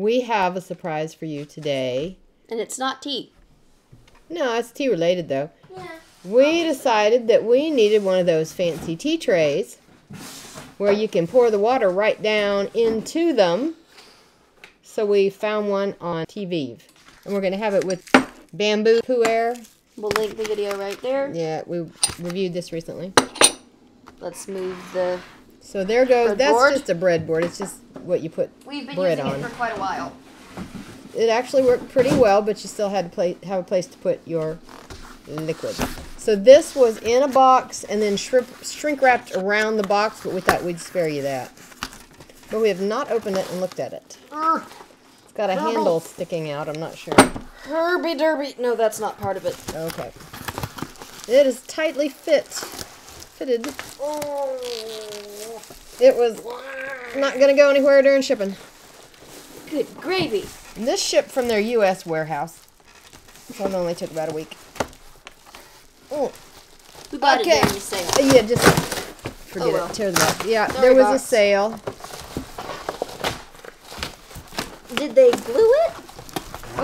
we have a surprise for you today. And it's not tea. No, it's tea related though. Yeah. We decided that we needed one of those fancy tea trays where you can pour the water right down into them. So we found one on Teavivre. And we're going to have it with bamboo puer. We'll link the video right there. Yeah, we reviewed this recently. Let's move the. So there goes. That's Breadboard? just a breadboard. It's just what you put We've been bread using on. it for quite a while. It actually worked pretty well, but you still had to play, have a place to put your liquid. So this was in a box and then shrink wrapped around the box, but we thought we'd spare you that. But we have not opened it and looked at it. It's got a handle sticking out. I'm not sure. Herbie Derby. No, that's not part of it. Okay. It is tightly fit. Fitted. Oh. It was not going to go anywhere during shipping. Good gravy. And this shipped from their U.S. warehouse. So it only took about a week. Oh. We bought Okay. it during the sale. Uh, yeah, just forget Oh, well. it. Tear them up. Yeah, Sorry, there was box. a sale. Did they glue it?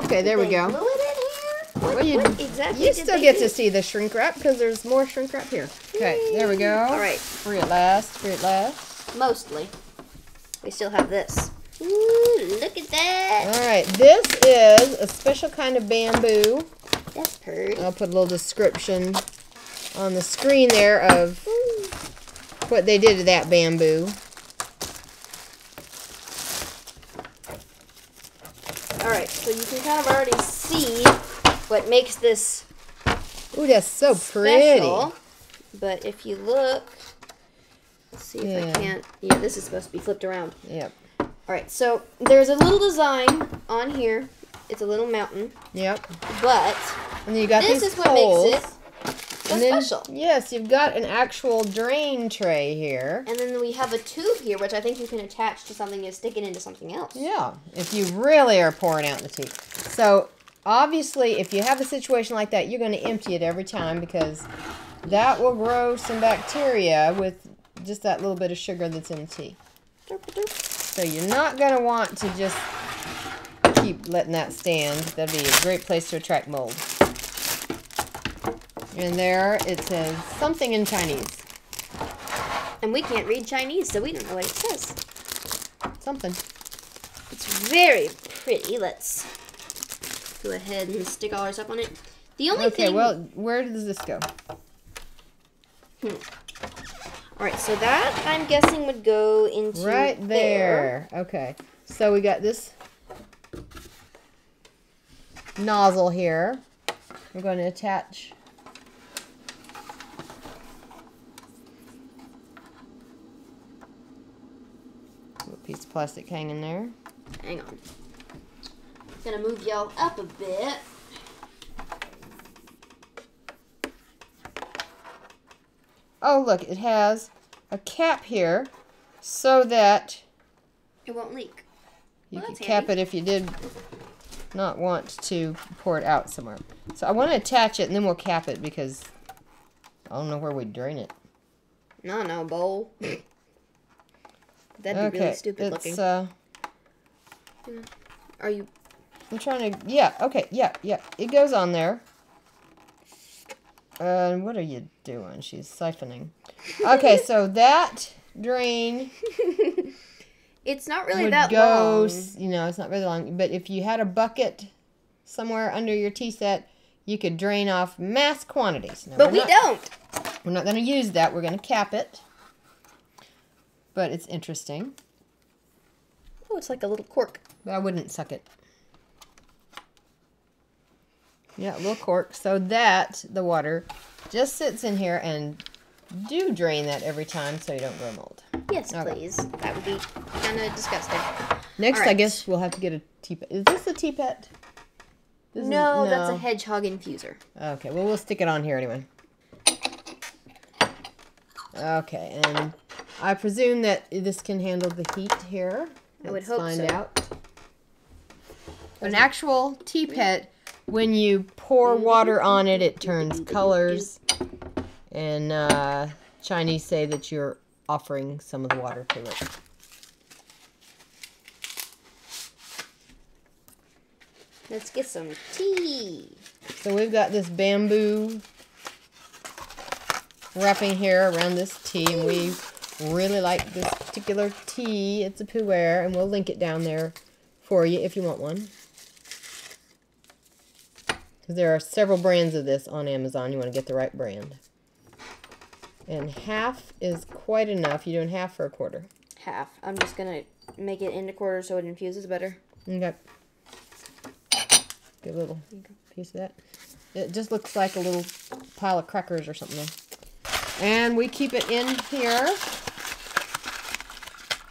Okay, there we go. Glue it in here? What, Well, you, exactly you still get do? to see the shrink wrap because there's more shrink wrap here. Okay, there we go. All right. Free at last. Free at last. Mostly. We still have this. Ooh, look at that. All right, this is a special kind of bamboo. That's pretty. I'll put a little description on the screen there of what they did to that bamboo. All right, so you can kind of already see what makes this Ooh, that's so pretty. special. But if you look, let's see if Yeah. I can't. Yeah, this is supposed to be flipped around. Yep. All right, so there's a little design on here. It's a little mountain, Yep. but And then you got this these is what makes it so And then- special. Yes, you've got an actual drain tray here. And then we have a tube here, which I think you can attach to something and stick it into something else. Yeah, if you really are pouring out the tea. So, obviously, if you have a situation like that, you're going to empty it every time because that will grow some bacteria with just that little bit of sugar that's in the tea. So, you're not going to want to just keep letting that stand. That'd be a great place to attract mold. And there it says something in Chinese. And we can't read Chinese, so we don't know what it says. Something. It's very pretty. Let's go ahead and stick all our stuff on it. The only Okay, thing. well, where does this go? Hmm. All right, so that I'm guessing would go into Right there. Okay. So we got this nozzle here. We're going to attach. A piece of plastic hanging there. Hang on. Gonna move y'all up a bit. Oh, look, it has a cap here so that It won't leak. you Well, could cap handy. it if you did not want to pour it out somewhere. So I want to attach it and then we'll cap it because I don't know where we'd drain it. No, no, bowl. That'd be okay, really stupid it's, looking. uh, Are you? I'm trying to, yeah, okay, yeah, yeah, it goes on there. Uh, what are you doing? She's siphoning. Okay, so that drain It's not really that go, long. you know, it's not really long, but if you had a bucket somewhere under your tea set, you could drain off mass quantities. Now, But we not- don't. We're not going to use that. We're going to cap it. But it's interesting. Oh, it's like a little cork. But I wouldn't suck it. Yeah, a little cork. So that the water just sits in here and do drain that every time so you don't grow mold. Yes, Okay. please. That would be kind of disgusting. Next, I guess we'll have to get a teapot. Is this a teapot? This is- No, that's a hedgehog infuser. Okay, well, we'll stick it on here anyway. Okay, and I presume that this can handle the heat here. I would Let's hope find so. out. An actual teapot, when you pour water on it, it turns colors. And uh, Chinese say that you're offering some of the water to it. Let's get some tea. So we've got this bamboo wrapping here around this tea, and we really like this particular tea. It's a Pu'er, and we'll link it down there for you if you want one. Because there are several brands of this on Amazon. You want to get the right brand. And half is quite enough. You're doing half for a quarter. Half. I'm just gonna make it into quarters so it infuses better. Okay. Get a little piece of that. It just looks like a little pile of crackers or something. And we keep it in here.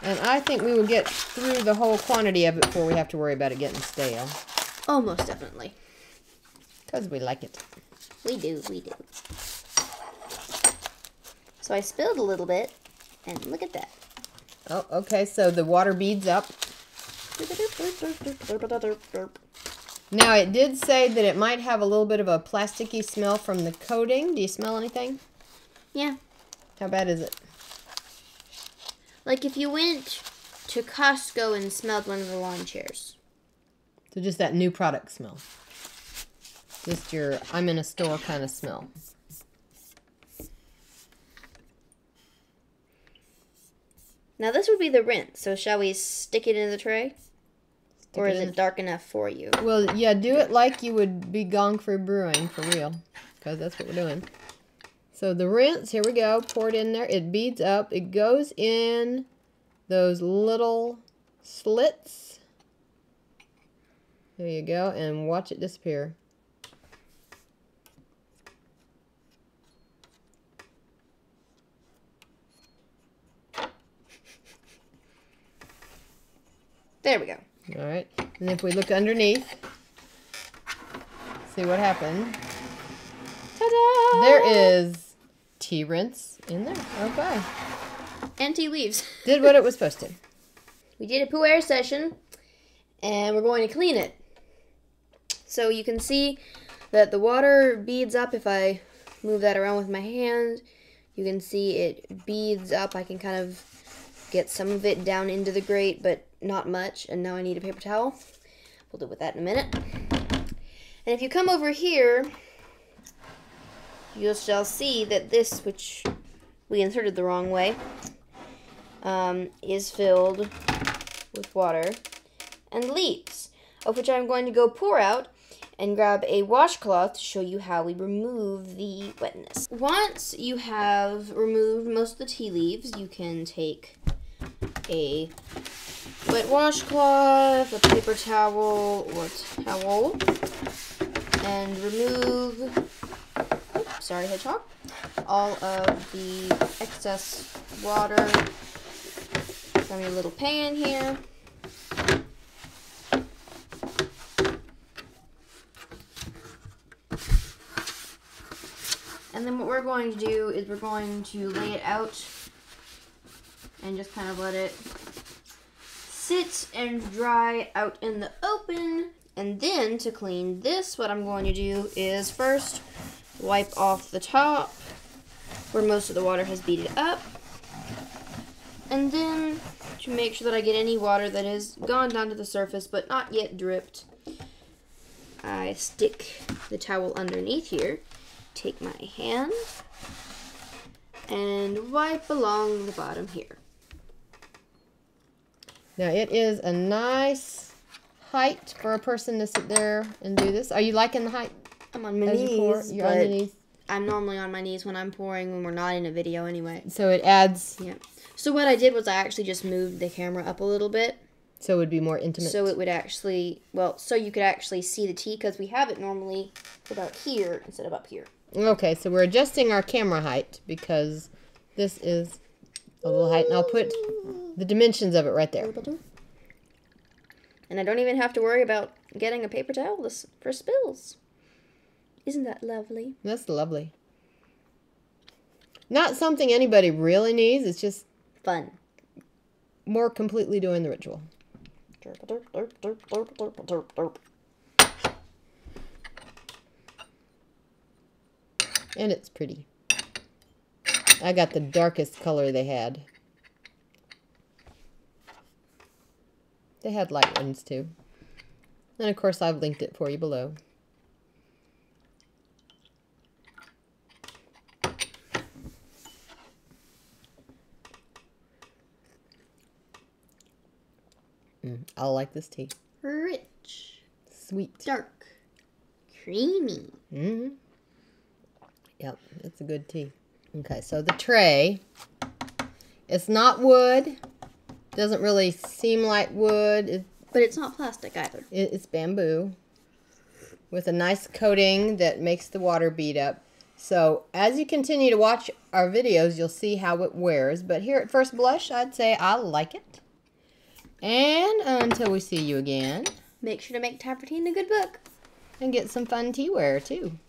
And I think we will get through the whole quantity of it before we have to worry about it getting stale. Almost definitely. Because we like it. We do, we do. So I spilled a little bit, and look at that. Oh, okay, so the water beads up. Now, it did say that it might have a little bit of a plasticky smell from the coating. Do you smell anything? Yeah. How bad is it? Like if you went to Costco and smelled one of the lawn chairs. So just that new product smell. Just your I'm in a store kind of smell. Now this would be the rinse, so shall we stick it in the tray? Stick or it is it dark enough for you? Well, yeah, do it like you would be gongfu brewing, for real. Because that's what we're doing. So the rinse, here we go. Pour it in there. It beads up. It goes in those little slits. There you go. And watch it disappear. There we go. All right. And if we look underneath, see what happened. Ta-da! There is tea rinse in there. Okay. And tea leaves. Did what it was supposed to. We did a Pu'er session, and we're going to clean it. So you can see that the water beads up if I move that around with my hand. You can see it beads up. I can kind of get some of it down into the grate, but not much. And now I need a paper towel. We'll deal with that in a minute. And if you come over here, you shall see that this, which we inserted the wrong way, um, is filled with water and leaves, of which I'm going to go pour out and grab a washcloth to show you how we remove the wetness. Once you have removed most of the tea leaves, you can take a wet washcloth, a paper towel, or towel, and remove, oops, sorry hedgehog, all of the excess water. From your little pan here. And then what we're going to do is we're going to lay it out and just kind of let it and dry out in the open. And then to clean this, what I'm going to do is first wipe off the top where most of the water has beaded up. And then to make sure that I get any water that has gone down to the surface but not yet dripped, I stick the towel underneath here, take my hand, and wipe along the bottom here. Now it is a nice height for a person to sit there and do this. Are you liking the height I'm on my as you knees, You're but underneath. I'm normally on my knees when I'm pouring when we're not in a video anyway. So it adds, Yeah. So what I did was I actually just moved the camera up a little bit so it would be more intimate. so it would actually, well, so you could actually see the tea because we have it normally about here instead of up here. okay, so we're adjusting our camera height because this is a little height. And I'll put the dimensions of it right there. And I don't even have to worry about getting a paper towel for spills. Isn't that lovely? That's lovely. Not something anybody really needs. It's just Fun. more completely doing the ritual. And it's pretty. I got the darkest color they had. They had light ones too. And of course, I've linked it for you below. Mm, I like this tea. Rich, Sweet. dark, creamy. hmm Yep, it's a good tea. Okay, so the tray. It's not wood. Doesn't really seem like wood. It, But it's not plastic either. it, it's bamboo with a nice coating that makes the water bead up. So as you continue to watch our videos, you'll see how it wears. But here at first blush, I'd say I like it. And until we see you again, Make sure to make Time for Tea in a good book. and get some fun tea ware too.